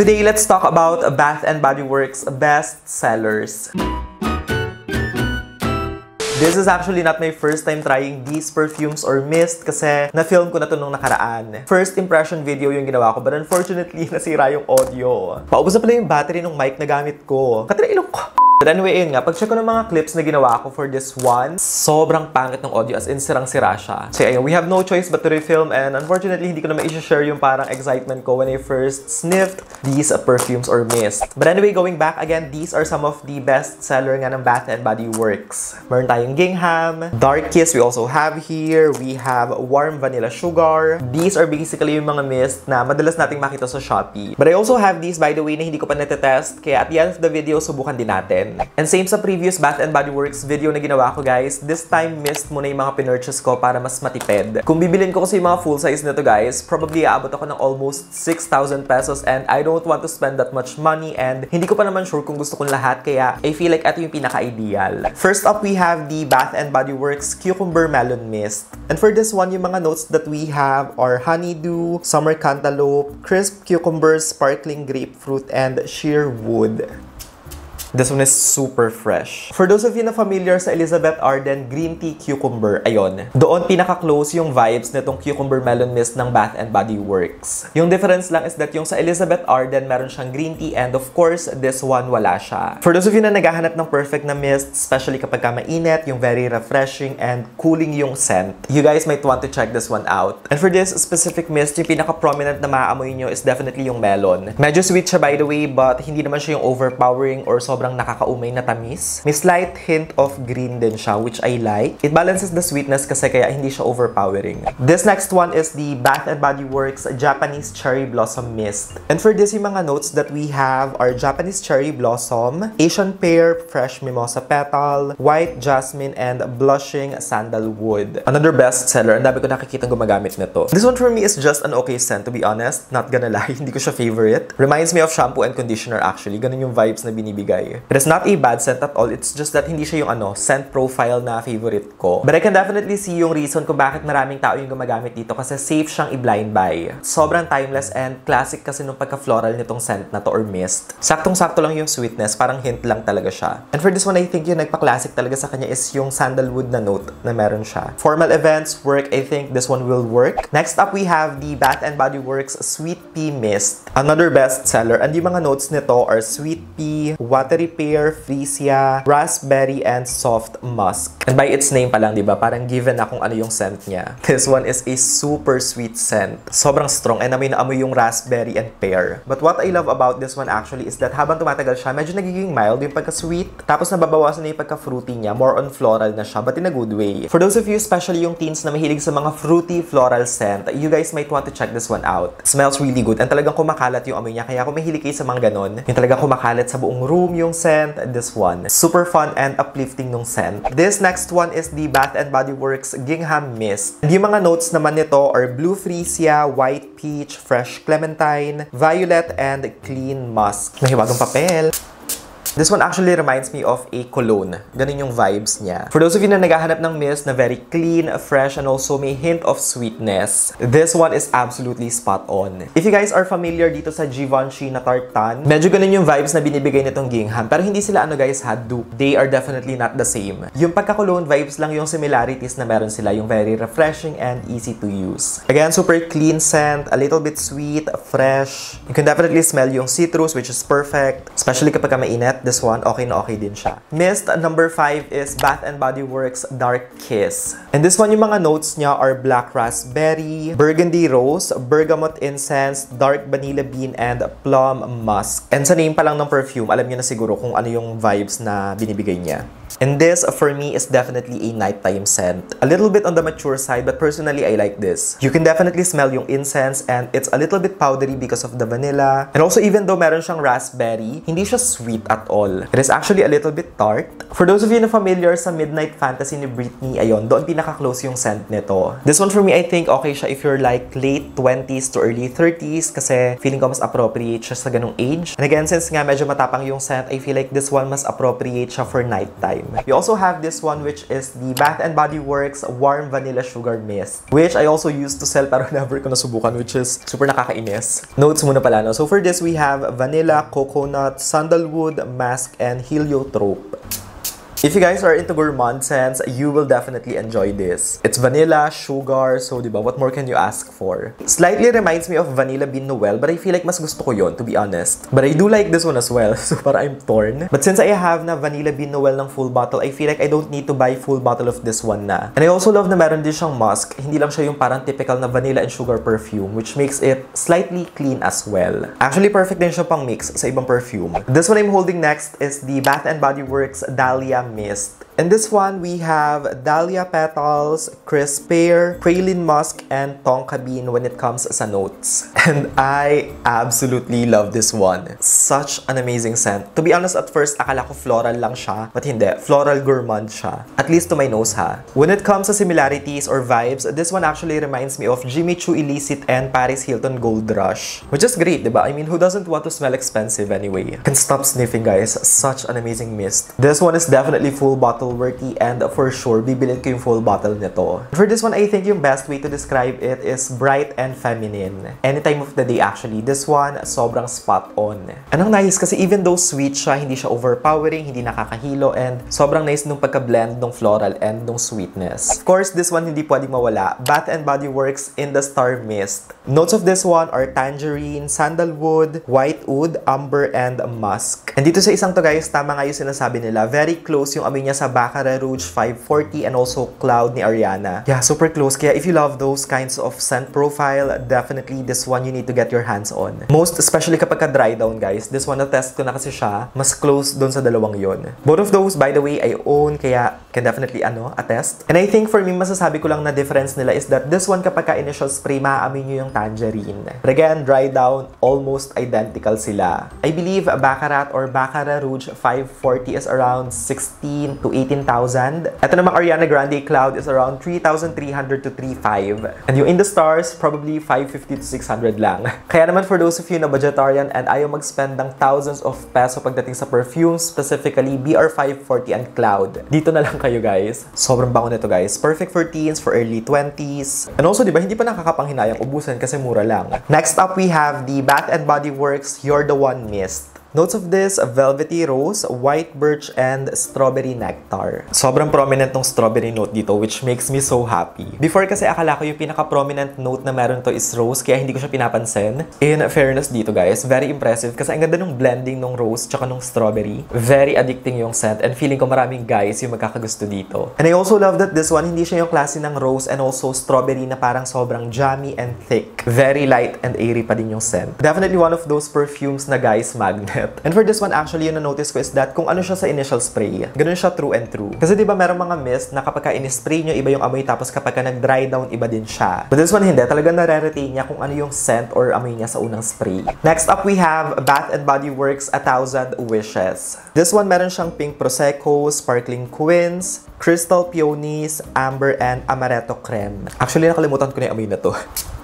Today, let's talk about Bath Body Works best sellers. This is actually not my first time trying these perfumes or mist kasi na-film ko na to nung nakaraan. First impression video yung ginawa ko but unfortunately nasira yung audio. Paubos na pala yung battery ng mic na gamit ko. Katina ilong ko. But anyway, yun nga, pag-check ko ng mga clips na ginawa ko for this one, sobrang pangit ng audio as in sirang-sira siya. So ayun, we have no choice but to refilm and unfortunately, hindi ko naman i-share yung parang excitement ko when I first sniffed these perfumes or mist. But anyway, going back again, these are some of the best seller nga ng Bath and Body Works. Meron tayong Gingham, Dark Kiss we also have here, we have Warm Vanilla Sugar. These are basically yung mga mist na madalas nating makita sa Shopee. But I also have these by the way na hindi ko pa natetest, kaya at the end of the video, subukan din natin. And same sa previous Bath and Body Works video na ginawa ko guys, this time missed muna yung mga pinurchase ko para mas matipid. Kung bibilin ko kasi yung mga full size nito guys, probably aabot ako ng almost 6,000 pesos and I don't want to spend that much money and hindi ko pa naman sure kung gusto kong lahat kaya I feel like ito yung pinaka-ideal. First up, we have the Bath and Body Works Cucumber Melon Mist. And for this one, yung mga notes that we have are honeydew, summer cantaloupe, crisp cucumbers, sparkling grapefruit, and sheer wood. This one is super fresh. For those of you na familiar sa Elizabeth Arden Green Tea Cucumber, ayon, doon pinaka-close yung vibes nitong Cucumber Melon Mist ng Bath and Body Works. Yung difference lang is that yung sa Elizabeth Arden, meron siyang green tea and of course, this one wala siya. For those of you na naghahanap ng perfect na mist, especially kapag ka mainit, yung very refreshing and cooling yung scent, you guys might want to check this one out. And for this specific mist, yung pinaka-prominent na maaamoy nyo is definitely yung melon. Medyo sweet siya by the way, but hindi naman siya yung overpowering or so sobrang nakakaumay na tamis. May slight hint of green din siya, which I like. It balances the sweetness kasi kaya hindi siya overpowering. This next one is the Bath and Body Works Japanese Cherry Blossom Mist. And for this, yung mga notes that we have are Japanese Cherry Blossom, Asian Pear, Fresh Mimosa Petal, White Jasmine, and Blushing Sandalwood. Another best seller. Ang dami ko nakikita gumagamit nito. This one for me is just an okay scent, to be honest. Not gonna lie, hindi ko siya favorite. Reminds me of shampoo and conditioner actually. Ganun yung vibes na binibigay. It is not a bad scent at all. It's just that hindi siya yung ano, scent profile na favorite ko. But I can definitely see yung reason kung bakit maraming tao yung gumagamit dito kasi safe siyang i-blind buy. Sobrang timeless and classic kasi nung pagka-floral nitong scent na to or mist. Saktong-sakto lang yung sweetness, parang hint lang talaga siya. And for this one, I think yung nagpa-classic talaga sa kanya is yung sandalwood na note na meron siya. Formal events, work, I think this one will work. Next up, we have the Bath and Body Works Sweet Pea Mist. Another best seller. And yung mga notes nito are sweet pea, watery cherry pear, freesia, raspberry, and soft musk. And by its name pa lang, di ba? Parang given na kung ano yung scent niya. This one is a super sweet scent. Sobrang strong and amoy na amoy yung raspberry and pear. But what I love about this one actually is that habang tumatagal siya, medyo nagiging mild yung pagka-sweet. Tapos nababawasan na yung pagka-fruity niya. More on floral na siya, but in a good way. For those of you, especially yung teens na mahilig sa mga fruity floral scent, you guys might want to check this one out. smells really good and talagang kumakalat yung amoy niya. Kaya kung mahilig kayo sa mga ganon, yung talagang kumakalat sa buong room yung yung scent, this one. Super fun and uplifting nung scent. This next one is the Bath and Body Works Gingham Mist. Yung mga notes naman nito are Blue Freesia, White Peach, Fresh Clementine, Violet, and Clean Musk. Nahiwagang papel. This one actually reminds me of a cologne. Ganun yung vibes niya. For those of you na naghahanap ng mist na very clean, fresh, and also may hint of sweetness, this one is absolutely spot on. If you guys are familiar dito sa Givenchy na tartan, medyo ganun yung vibes na binibigay nitong gingham. Pero hindi sila ano guys ha, dupe. They are definitely not the same. Yung pagka-cologne vibes lang yung similarities na meron sila. Yung very refreshing and easy to use. Again, super clean scent, a little bit sweet, fresh. You can definitely smell yung citrus which is perfect. Especially kapag mainit this one, okay na okay din siya. Mist number 5 is Bath and Body Works Dark Kiss. And this one, yung mga notes niya are black raspberry, burgundy rose, bergamot incense, dark vanilla bean, and plum musk. And sa name pa lang ng perfume, alam niyo na siguro kung ano yung vibes na binibigay niya. And this, for me, is definitely a nighttime scent. A little bit on the mature side, but personally, I like this. You can definitely smell yung incense and it's a little bit powdery because of the vanilla. And also, even though meron siyang raspberry, hindi siya sweet at all. It is actually a little bit tart. For those of you na familiar sa Midnight Fantasy ni Britney, ayun, doon pinaka-close yung scent nito. This one for me, I think okay siya if you're like late 20s to early 30s kasi feeling ko mas appropriate siya sa ganung age. And again, since nga medyo matapang yung scent, I feel like this one mas appropriate siya for nighttime. We also have this one which is the Bath and Body Works Warm Vanilla Sugar Mist, which I also used to sell pero never ko nasubukan, which is super nakakainis. Notes muna pala, no? So for this, we have vanilla, coconut, sandalwood, mask, and heliotrope. If you guys are into gourmand scents, you will definitely enjoy this. It's vanilla, sugar, so diba, what more can you ask for? Slightly reminds me of Vanilla Bean Noel, but I feel like mas gusto ko to be honest. But I do like this one as well, so para I'm torn. But since I have na Vanilla Bean Noel ng full bottle, I feel like I don't need to buy full bottle of this one na. And I also love na meron din siyang musk, hindi lang siya yung parang typical na vanilla and sugar perfume, which makes it slightly clean as well. Actually, perfect din siya pang mix sa ibang perfume. This one I'm holding next is the Bath and Body Works Dahlia Mist. In this one, we have Dahlia Petals, Crisp Pear, Praline Musk, and Tonka Bean when it comes sa notes. And I absolutely love this one. Such an amazing scent. To be honest, at first, akala ko floral lang siya. But hindi. Floral gourmand siya. At least to my nose ha. When it comes sa similarities or vibes, this one actually reminds me of Jimmy Choo Illicit and Paris Hilton Gold Rush. Which is great, diba? I mean, who doesn't want to smell expensive anyway? Can stop sniffing, guys. Such an amazing mist. This one is definitely full bottle worthy and for sure, bibilin ko yung full bottle nito. For this one, I think yung best way to describe it is bright and feminine. Any time of the day actually. This one, sobrang spot on. Anong nice kasi even though sweet siya, hindi siya overpowering, hindi nakakahilo, and sobrang nice nung pagka-blend ng floral and ng sweetness. Of course, this one hindi pwedeng mawala. Bath and Body Works in the Star Mist. Notes of this one are tangerine, sandalwood, white wood, amber, and musk. And dito sa isang to guys, tama nga yung sinasabi nila. Very close yung amoy niya sa Baccarat Rouge 540 and also Cloud ni Ariana. Yeah, super close. Kaya if you love those kinds of scent profile, definitely this one you need to get your hands on. Most especially kapag ka-dry down guys, this one na-test ko na kasi siya, mas close doon sa dalawang yon. Both of those, by the way, I own, kaya can definitely ano, attest. And I think for me, masasabi ko lang na difference nila is that this one kapag ka-initial spray, maaamoy nyo yung tangerine. But again, dry down, almost identical sila. I believe Baccarat or Baccarat Rouge 540 is around 16 to 18,000. Ito namang Ariana Grande Cloud is around 3,300 to 3,500. And yung In the Stars, probably 550 to 600 lang. Kaya naman for those of you na budgetarian and ayaw mag-spend ng thousands of peso pagdating sa perfume, specifically BR540 and Cloud. Dito na lang kayo guys. Sobrang bango nito guys. Perfect for teens, for early 20s. And also, di ba, hindi pa nakakapanghinayang ubusan kasi mura lang. Next up, we have the Bath and Body Works You're the One Mist. Notes of this, velvety rose, white birch, and strawberry nectar. Sobrang prominent ng strawberry note dito, which makes me so happy. Before kasi akala ko yung pinaka-prominent note na meron to is rose, kaya hindi ko siya pinapansin. In fairness dito guys, very impressive kasi ang ganda ng blending ng rose tsaka ng strawberry. Very addicting yung scent and feeling ko maraming guys yung magkakagusto dito. And I also love that this one, hindi siya yung klase ng rose and also strawberry na parang sobrang jammy and thick. Very light and airy pa din yung scent. Definitely one of those perfumes na guys magnet. And for this one, actually, yung na-notice ko is that kung ano siya sa initial spray, ganun siya true and true. Kasi di ba merong mga mist na kapag ka in-spray nyo, iba yung amoy, tapos kapag ka nag-dry down, iba din siya. But this one, hindi. Talagang nare-retain niya kung ano yung scent or amoy niya sa unang spray. Next up, we have Bath and Body Works A Thousand Wishes. This one, meron siyang pink prosecco, sparkling quince, crystal peonies, amber, and amaretto creme. Actually, nakalimutan ko na yung amoy na to.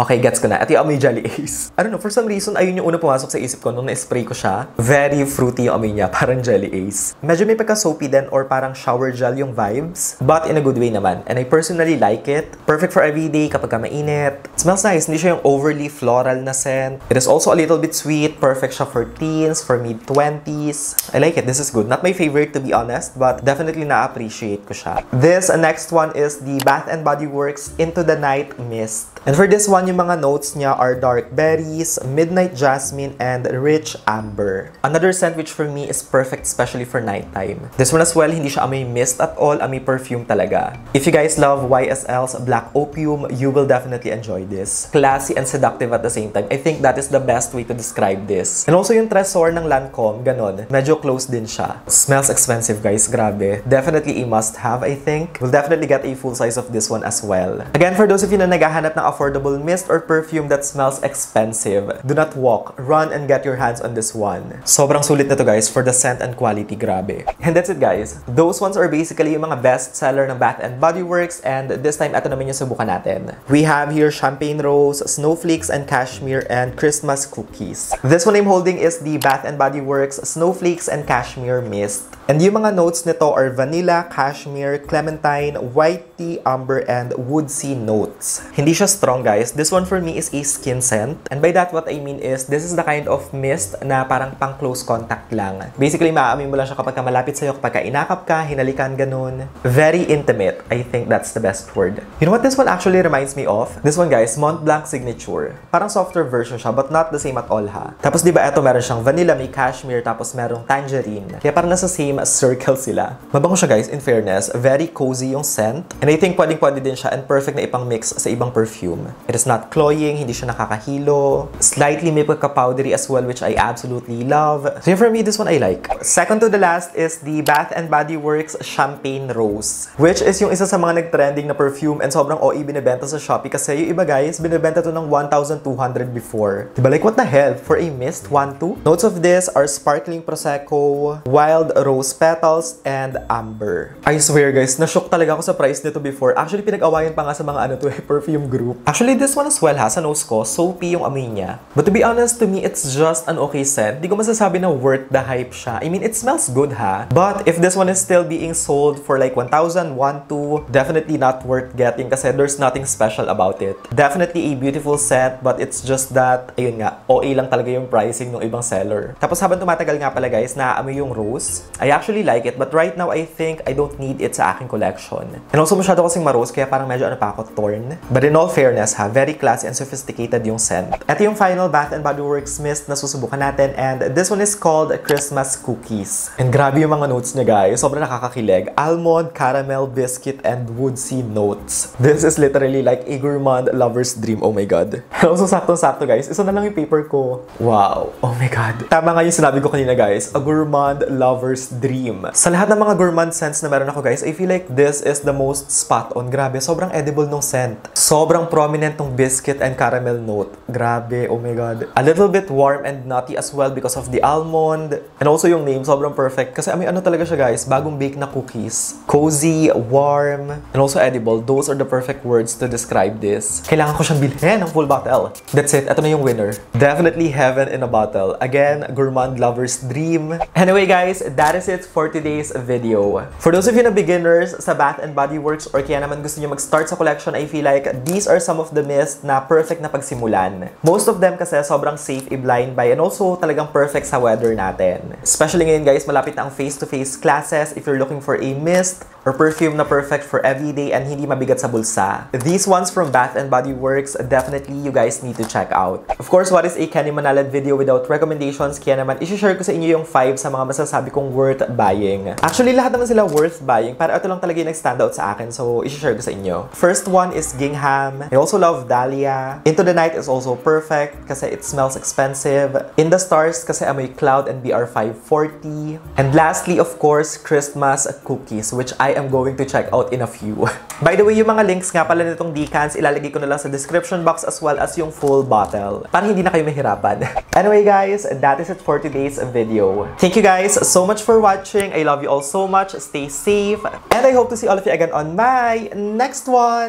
Okay, gets ko na. At yung amoy Jelly Ace. I don't know, for some reason, ayun yung una pumasok sa isip ko nung na-spray ko siya. Very fruity yung amoy niya, parang Jelly Ace. Medyo may pagka-soapy din or parang shower gel yung vibes, but in a good way naman. And I personally like it. Perfect for everyday kapag ka mainit. It smells nice. Hindi siya yung overly floral na scent. It is also a little bit sweet. Perfect siya for teens, for mid-20s. I like it. This is good. Not my favorite to be honest, but definitely na-appreciate ko siya. This next one is the Bath and Body Works Into the Night Mist. And for this one, yung mga notes niya are dark berries, midnight jasmine, and rich amber. Another scent which for me is perfect especially for nighttime. This one as well, hindi siya amoy mist at all, amoy perfume talaga. If you guys love YSL's Black Opium, you will definitely enjoy this. Classy and seductive at the same time. I think that is the best way to describe this. And also yung Tresor ng Lancome, ganon. Medyo close din siya. Smells expensive guys, grabe. Definitely a must have, I think. We'll definitely get a full size of this one as well. Again, for those of you na naghahanap ng affordable mist or perfume that smells expensive. Do not walk, run and get your hands on this one. Sobrang sulit na to guys for the scent and quality, grabe. And that's it guys. Those ones are basically yung mga best seller ng Bath and Body Works and this time ito naman yung subukan natin. We have here Champagne Rose, Snowflakes and Cashmere and Christmas Cookies. This one I'm holding is the Bath and Body Works Snowflakes and Cashmere Mist. And yung mga notes nito are vanilla, cashmere, clementine, white tea, amber, and woodsy notes. Hindi siya strong guys. This one for me is a skin scent. And by that, what I mean is, this is the kind of mist na parang pang close contact lang. Basically, maaamin mo lang siya kapag ka malapit sa'yo, kapag ka inakap ka, hinalikan ganun. Very intimate. I think that's the best word. You know what this one actually reminds me of? This one guys, Mont Blanc Signature. Parang softer version siya, but not the same at all ha. Tapos di ba ito meron siyang vanilla, may cashmere, tapos merong tangerine. Kaya parang nasa same circle sila. Mabango siya guys, in fairness. Very cozy yung scent. And I think pwedeng-pwede din siya and perfect na ipang mix sa ibang perfume. It is not cloying, hindi siya nakakahilo. Slightly may pagka-powdery as well, which I absolutely love. So for me, this one I like. Second to the last is the Bath and Body Works Champagne Rose. Which is yung isa sa mga nag-trending na perfume and sobrang OE binibenta sa Shopee kasi yung iba guys, binibenta to ng 1,200 before. Diba like what the hell? For a mist, 1,2? Notes of this are sparkling Prosecco, wild rose petals, and amber. I swear guys, na-shock talaga ako sa price nito before. Actually, pinag-awayan pa nga sa mga ano to perfume group. Actually, this one as well ha, sa nose ko, soapy yung amoy niya. But to be honest, to me, it's just an okay scent. Di ko masasabi na worth the hype siya. I mean, it smells good ha. But if this one is still being sold for like 1,000, 1,2, definitely not worth getting kasi there's nothing special about it. Definitely a beautiful scent, but it's just that, ayun nga, OA lang talaga yung pricing ng ibang seller. Tapos habang tumatagal nga pala guys, naaamoy yung rose. I actually like it, but right now I think I don't need it sa aking collection. And also masyado kasing marose, kaya parang medyo ano pa ako, torn. But in all fairness ha, very classy and sophisticated yung scent. Ito yung final Bath and Body Works mist na susubukan natin and this one is called Christmas Cookies. And grabe yung mga notes niya guys, sobrang nakakakilig. Almond, caramel, biscuit, and woodsy notes. This is literally like a gourmand lover's dream, oh my god. Also saktong-sakto guys, isa na lang yung paper ko. Wow, oh my god. Tama nga yung sinabi ko kanina guys, a gourmand lover's dream. Sa lahat ng mga gourmand scents na meron ako guys, I feel like this is the most spot on. Grabe, sobrang edible nung scent. Sobrang prominent tong biscuit and caramel note. Grabe, oh my god. A little bit warm and nutty as well because of the almond. And also yung name, sobrang perfect. Kasi may ano talaga siya guys, bagong bake na cookies. Cozy, warm, and also edible. Those are the perfect words to describe this. Kailangan ko siyang bilhin ng full bottle. That's it, ito na yung winner. Definitely heaven in a bottle. Again, gourmand lover's dream. Anyway guys, that is it for today's video. For those of you na beginners sa Bath and Body Works or kaya naman gusto niyo mag-start sa collection, I feel like these are some of the mist na perfect na pagsimulan. Most of them kasi sobrang safe i-blind buy and also talagang perfect sa weather natin. Especially ngayon guys, malapit ang face-to-face classes if you're looking for a mist or perfume na perfect for everyday and hindi mabigat sa bulsa. These ones from Bath and Body Works, definitely you guys need to check out. Of course, what is a Kenny Manalad video without recommendations? Kaya naman, isi-share ko sa inyo yung 5 sa mga masasabi kong worth buying. Actually, lahat naman sila worth buying, pero ito lang talaga yung nag-stand out sa akin, so isi-share ko sa inyo. First one is Gingham. I also love Dahlia. Into the Night is also perfect kasi it smells expensive. In the Stars kasi amoy cloud and BR540. And lastly, of course, Christmas cookies, which I am going to check out in a few. By the way, yung mga links nga pala nitong decants, ilalagay ko na lang sa description box as well as yung full bottle. Para hindi na kayo mahirapan. anyway guys, that is it for today's video. Thank you guys so much for watching. I love you all so much. Stay safe. And I hope to see all of you again on my next one.